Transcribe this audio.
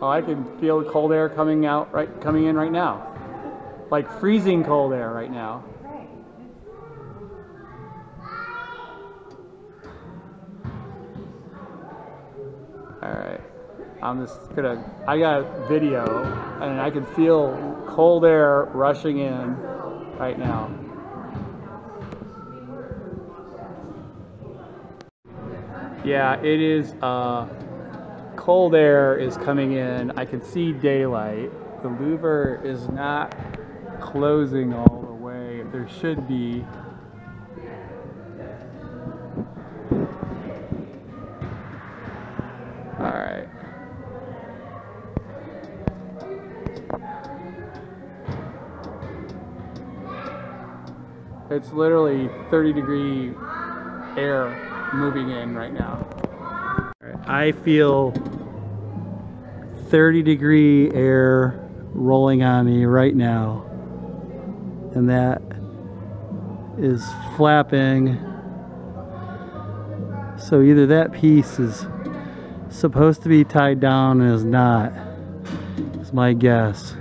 Oh, I can feel the cold air coming out right coming in right now. Like freezing cold air right now. All right. I'm just gonna, I got video and I can feel cold air rushing in right now. Yeah, it is, uh, cold air is coming in. I can see daylight. The louver is not closing all the way. There should be. All right. It's literally 30 degree air moving in right now. I feel 30 degree air rolling on me right now. And that is flapping. So either that piece is supposed to be tied down and is not, is my guess.